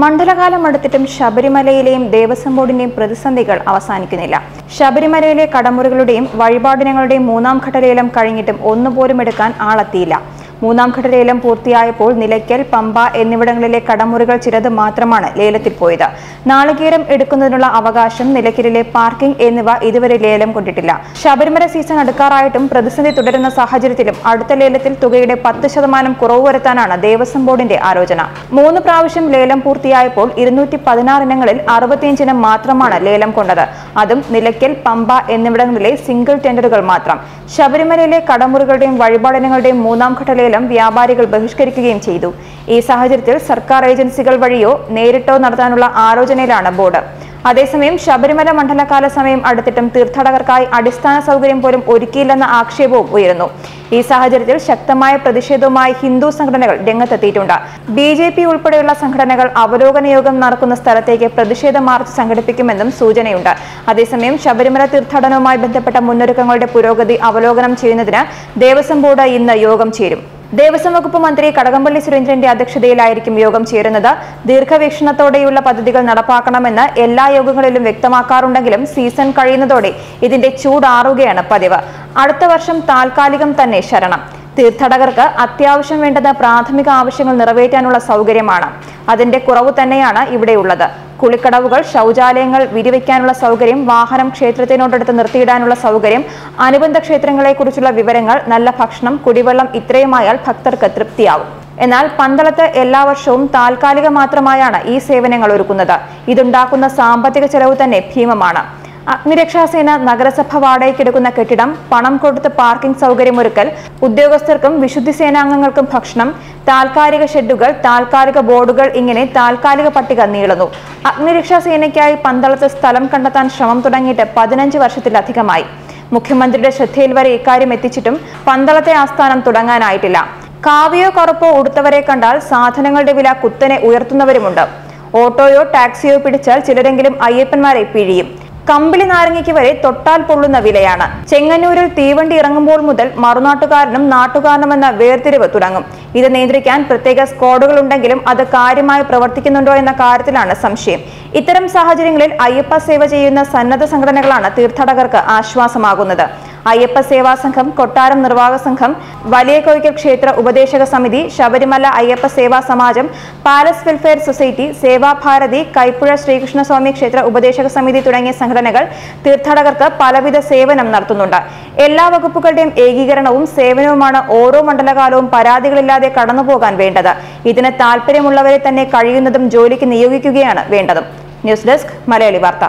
മണ്ഡലകാലം അടുത്തിട്ടും ശബരിമലയിലെയും ദേവസ്വം ബോർഡിന്റെയും പ്രതിസന്ധികൾ അവസാനിക്കുന്നില്ല. ശബരിമലയിലെ കടമുറികളുടെയും വഴിപാടിനങ്ങളുടെയും മൂന്നാം ഘട്ടലേലം കഴിഞ്ഞിട്ടും ഒന്നുപോലും എടുക്കാൻ ആളെത്തിയില്ല. മൂന്നാം ഘട്ട ലേലം പൂർത്തിയായപ്പോൾ നിലയ്ക്കൽ പമ്പ എന്നിവിടങ്ങളിലെ കടമുറികൾ ചിലത് മാത്രമാണ് ലേലത്തിൽ പോയത്. നാളികേരം എടുക്കുന്നതിനുള്ള അവകാശം നിലയ്ക്കലിലെ പാർക്കിംഗ് എന്നിവ ഇതുവരെ ലേലം കൊണ്ടിട്ടില്ല. ശബരിമല സീസൺ അടുക്കാറായിട്ടും പ്രതിസന്ധി തുടരുന്ന സാഹചര്യത്തിലും അടുത്ത ലേലത്തിൽ തുകയുടെ പത്ത് ശതമാനം കുറവ് വരുത്താനാണ് ദേവസ്വം ബോർഡിന്റെ ആലോചന. മൂന്ന് പ്രാവശ്യം ലേലം പൂർത്തിയായപ്പോൾ ഇരുന്നൂറ്റി പതിനാറ് ഇനങ്ങളിൽ അറുപത്തിയഞ്ചിനം മാത്രമാണ് ലേലം കൊണ്ടത്. അതും നിലയ്ക്കൽ പമ്പ എന്നിവിടങ്ങളിലെ സിംഗിൾ ടെൻഡറുകൾ മാത്രം. ശബരിമലയിലെ കടമുറികളുടെയും വഴിപാടിനങ്ങളുടെയും മൂന്നാം ഘട്ട ലേലം വ്യാപാരികൾ ബഹിഷ്കരിക്കുകയും ചെയ്തു. ഈ സാഹചര്യത്തിൽ സർക്കാർ ഏജൻസികൾ വഴിയോ നേരിട്ടോ നടത്താനുള്ള ആലോചനയിലാണ് ബോർഡ്. അതേസമയം ശബരിമല മണ്ഡലകാല സമയം അടുത്തിട്ടും തീർത്ഥാടകർക്കായി അടിസ്ഥാന സൗകര്യം പോലും ഒരുക്കിയില്ലെന്ന ആക്ഷേപവും ഉയരുന്നു. ഈ സാഹചര്യത്തിൽ ശക്തമായ പ്രതിഷേധവുമായി ഹിന്ദു സംഘടനകൾ രംഗത്തെത്തിയിട്ടുണ്ട്. ബി ജെ പി ഉൾപ്പെടെയുള്ള സംഘടനകൾ അവലോകന യോഗം നടക്കുന്ന സ്ഥലത്തേക്ക് പ്രതിഷേധ മാർച്ച് സംഘടിപ്പിക്കുമെന്നും സൂചനയുണ്ട്. അതേസമയം ശബരിമല തീർത്ഥാടനവുമായി ബന്ധപ്പെട്ട മുന്നൊരുക്കങ്ങളുടെ പുരോഗതി അവലോകനം ചെയ്യുന്നതിന് ദേവസ്വം ബോർഡ് ഇന്ന് യോഗം ചേരും. ദേവസ്വം വകുപ്പ് മന്ത്രി കടകംപള്ളി സുരേന്ദ്രന്റെ അധ്യക്ഷതയിലായിരിക്കും യോഗം ചേരുന്നത്. ദീർഘവീക്ഷണത്തോടെയുള്ള പദ്ധതികൾ നടപ്പാക്കണമെന്ന് എല്ലാ യോഗങ്ങളിലും വ്യക്തമാക്കാറുണ്ടെങ്കിലും സീസൺ കഴിയുന്നതോടെ ഇതിന്റെ ചൂടാറുകയാണ് പതിവ്. അടുത്ത വർഷം താൽക്കാലികം തന്നെ ശരണം. തീർത്ഥാടകർക്ക് അത്യാവശ്യം വേണ്ടത് പ്രാഥമിക ആവശ്യങ്ങൾ നിറവേറ്റാനുള്ള സൗകര്യമാണ്. അതിന്റെ കുറവ് തന്നെയാണ് ഇവിടെയുള്ളത്. കുളിക്കടവുകൾ ശൗചാലയങ്ങൾ വിരിവയ്ക്കാനുള്ള സൗകര്യം വാഹനം ക്ഷേത്രത്തിനോടടുത്ത് നിർത്തിയിടാനുള്ള സൗകര്യം അനുബന്ധ ക്ഷേത്രങ്ങളെക്കുറിച്ചുള്ള വിവരങ്ങൾ നല്ല ഭക്ഷണം കുടിവെള്ളം ഇത്രയുമായാൽ ഭക്തർക്ക് തൃപ്തിയാവും. എന്നാൽ പന്തളത്ത് എല്ലാ വർഷവും താൽക്കാലിക മാത്രമായാണ് ഈ സേവനങ്ങൾ ഒരുക്കുന്നത്. ഇതുണ്ടാക്കുന്ന സാമ്പത്തിക ചെലവ് തന്നെ ഭീമമാണ്. അഗ്നിരക്ഷാസേന നഗരസഭ വാടകയ്ക്കെടുക്കുന്ന കെട്ടിടം പണം കൊടുത്ത് പാർക്കിംഗ് സൗകര്യമൊരുക്കൽ ഉദ്യോഗസ്ഥർക്കും വിശുദ്ധി സേനാംഗങ്ങൾക്കും ഭക്ഷണം താൽക്കാലിക ഷെഡുകൾ താൽക്കാലിക ബോർഡുകൾ ഇങ്ങനെ താൽക്കാലിക പട്ടിക നീളുന്നു. അഗ്നിരക്ഷാ സേനയ്ക്കായി പന്തളത്ത് സ്ഥലം കണ്ടെത്താൻ ശ്രമം തുടങ്ങിയിട്ട് പതിനഞ്ച് വർഷത്തിലധികമായി. മുഖ്യമന്ത്രിയുടെ ശ്രദ്ധയിൽ വരെ ഇക്കാര്യം എത്തിച്ചിട്ടും പന്തളത്തെ ആസ്ഥാനം തുടങ്ങാനായിട്ടില്ല. കാവിയോ കറുപ്പോ ഉടുത്തവരെ കണ്ടാൽ സാധനങ്ങളുടെ വില കുത്തനെ ഉയർത്തുന്നവരുമുണ്ട്. ഓട്ടോയോ ടാക്സിയോ പിടിച്ചാൽ ചിലരെങ്കിലും അയ്യപ്പന്മാരെ പിഴിയും. കമ്പിളി നാരങ്ങയ്ക്ക് വരെ തൊട്ടാൽ പൊള്ളുന്ന വിലയാണ്. ചെങ്ങന്നൂരിൽ തീവണ്ടി ഇറങ്ങുമ്പോൾ മുതൽ മറുനാട്ടുകാരനും നാട്ടുകാരനുമെന്ന വേർതിരിവ് തുടങ്ങും. ഇത് നിയന്ത്രിക്കാൻ പ്രത്യേക സ്ക്വാഡുകൾ ഉണ്ടെങ്കിലും അത് കാര്യമായി പ്രവർത്തിക്കുന്നുണ്ടോ എന്ന കാര്യത്തിലാണ് സംശയം. ഇത്തരം സാഹചര്യങ്ങളിൽ അയ്യപ്പ സേവ ചെയ്യുന്ന സന്നദ്ധ സംഘടനകളാണ് തീർത്ഥാടകർക്ക് ആശ്വാസമാകുന്നത്. അയ്യപ്പ സേവാ സംഘം കൊട്ടാരം നിർവാഹക സംഘം വലിയ കോയിക്കൽ ക്ഷേത്ര ഉപദേശക സമിതി Sabarimala Ayyappa Seva Samajam palace welfare society Sevabharathi Kaipuzha Sreekrishnaswamy ക്ഷേത്ര ഉപദേശക സമിതി തുടങ്ങിയ സംഘടനകൾ തീർത്ഥാടകർക്ക് പലവിധ സേവനം നടത്തുന്നുണ്ട്. എല്ലാ വകുപ്പുകളുടെയും ഏകീകരണവും സേവനവുമാണ് ഓരോ മണ്ഡലകാലവും പരാതികളില്ലാതെ കടന്നുപോകാൻ വേണ്ടത്. ഇതിന് താല്പര്യമുള്ളവരെ തന്നെ കഴിയുന്നതും ജോലിക്ക് നിയോഗിക്കുകയാണ് വേണ്ടതും. ന്യൂസ് ഡെസ്ക് മലയാളി വാർത്ത.